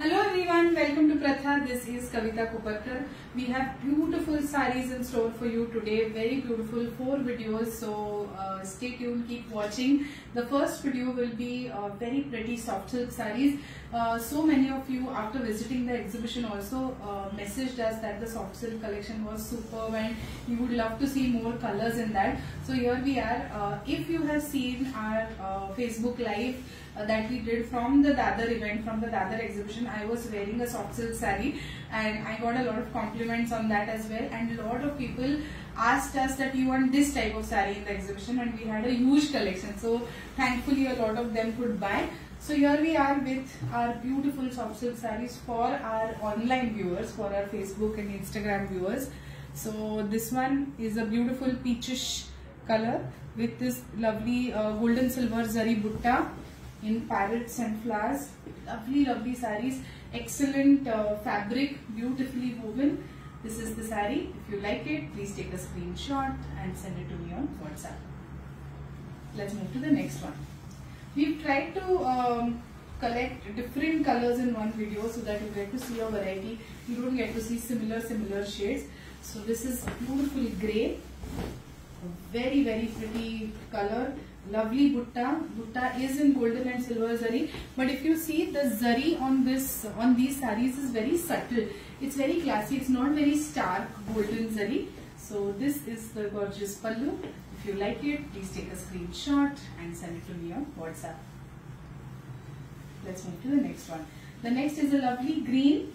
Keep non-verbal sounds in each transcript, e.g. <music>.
Hello everyone, welcome to Pratha. This is Kavita Koparkar. We have beautiful sarees in store for you today. Very beautiful, four videos. So uh, stay tuned, keep watching. The first video will be uh, very pretty soft silk sarees. Uh, so many of you after visiting the exhibition also uh, messaged us that the soft silk collection was superb and you would love to see more colors in that. So here we are. Uh, if you have seen our uh, Facebook live that we did from the Dadar event, from the Dadar exhibition, I was wearing a soft silk saree and I got a lot of compliments on that as well and a lot of people asked us that you want this type of saree in the exhibition and we had a huge collection. So thankfully a lot of them could buy. So here we are with our beautiful soft silk sarees for our online viewers, for our Facebook and Instagram viewers. So this one is a beautiful peachish color with this lovely uh, golden silver zari butta in parrots and flowers. Lovely, lovely sarees. Excellent uh, fabric, beautifully woven. This is the saree. If you like it, please take a screenshot and send it to me on WhatsApp. Let's move to the next one. We've tried to um, collect different colors in one video so that you get to see a variety. You don't get to see similar, similar shades. So this is beautiful grey. Very, very pretty color. Lovely butta. Butta is in golden and silver zari. But if you see the zari on this, on these sarees is very subtle. It's very classy. It's not very stark golden zari. So this is the gorgeous pallu. If you like it, please take a screenshot and send it to me on WhatsApp. Let's move to the next one. The next is a lovely green,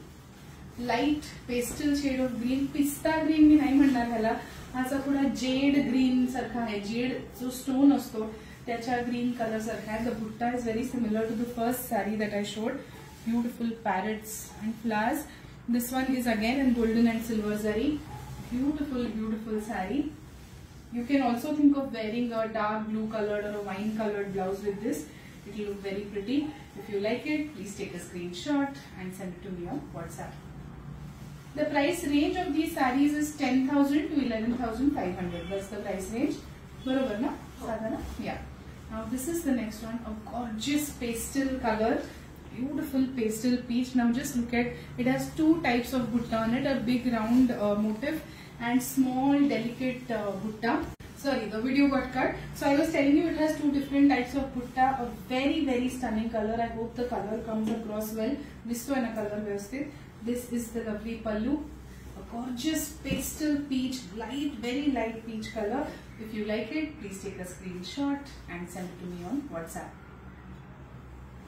light pastel shade of green. Pista green मी नाही म्हणणार ह्याला असा थोडा Z green सारखा आहे Z जो stone असतो त्याच्या ग्रीन कलर सारखा आहे the बुट्टा is very similar to the first sari that I showed beautiful pirates and flowers this one is again in golden and silver zari beautiful beautiful saree you can also think of wearing a dark blue colored or a wine colored blouse with this it will look very pretty if you like it please take a screenshot and send it to me on whatsapp the price range of these sarees is 10000 to 11500 that's the price range. Barobar na? Sadhana yeah. Now this is the next one. A gorgeous pastel color. Beautiful pastel peach. Now just look at it has two types of butta on it. A big round uh, motif and small delicate uh, butta. Sorry the video got cut. So i was telling you it has two different types of butta. A very very stunning color. I hope the color comes across well. Disto and a color vyavasthit this is the lovely pallu a gorgeous pastel peach light very light peach color. If you like it please take a screenshot and send it to me on whatsapp.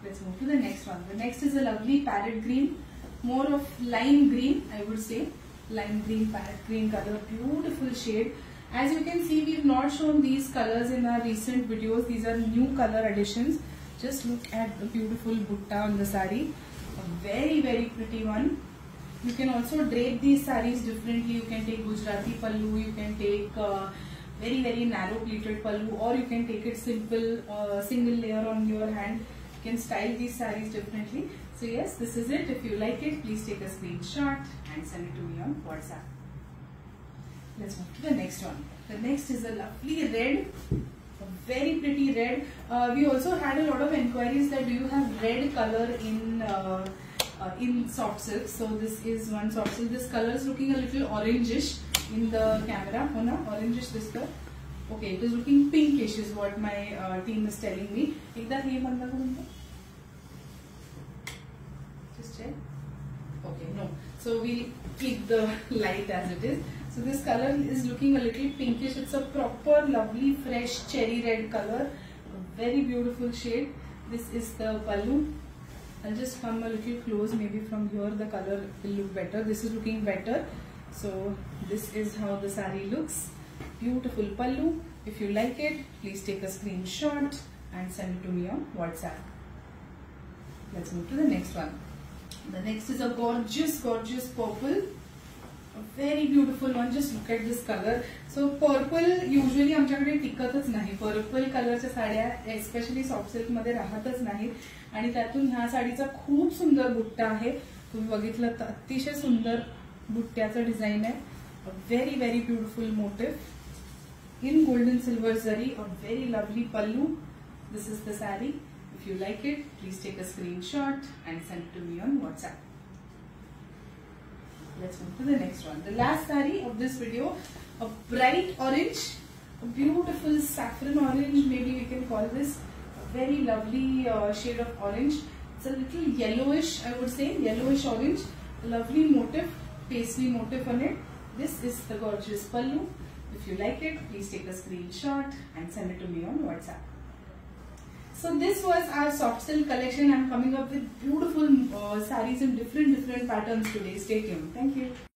Let's move to the next one. The next is a lovely parrot green more of lime green i would say. Lime green parrot green color beautiful shade. As you can see we've not shown these colors in our recent videos. These are new color additions. Just look at the beautiful butta on the sari. A very very pretty one you can also drape these saris differently. You can take gujarati pallu you can take uh, very very narrow pleated pallu or you can take it simple uh, single layer on your hand. You can style these saris differently. So yes this is it. If you like it please take a screenshot and send it to me on whatsapp. Let's move to the next one. The next is a lovely red a very pretty red. Uh, we also had a lot of inquiries that do you have red color in uh, uh, in soft silk. So this is one soft silk. This color is looking a little orangish in the camera. Hona? Orangish this color. Okay, it is looking pinkish is what my uh, team is telling me. Just check. Okay, no. So we'll keep the <laughs> light as it is. So this color is looking a little pinkish. It's a proper lovely fresh cherry red color. A very beautiful shade. This is the pallu I'll just come a little close maybe from here the color will look better. This is looking better. So this is how the sari looks. Beautiful pallu. If you like it please take a screenshot and send it to me on whatsapp. Let's move to the next one. The next is a gorgeous gorgeous purple very beautiful one just look at this colour so purple usually आमच्याकडे टिकतच नाही. Purple कलरच्या साड्या especially soft सिल्कमध्ये राहतच नाहीत. आणि त्यातून ह्या साडीचा खूप सुंदर बुट्टा आहे. तुम्ही बघितलं तर अतिशय सुंदर बुट्ट्याचं डिझाईन आहे. Very very beautiful motif in golden silver zari a very lovely pallu this is the sari if you like it please take a screenshot and send to me on WhatsApp Let's move to the next one. The last saree of this video, a bright orange, a beautiful saffron orange, maybe we can call this a very lovely uh, shade of orange. It's a little yellowish, I would say, yellowish orange. Lovely motif, paisley motif on it. This is the gorgeous pallu. If you like it, please take a screenshot and send it to me on WhatsApp. So this was our soft silk collection. I'm coming up with beautiful uh, sarees in different different patterns today. Stay tuned. Thank you.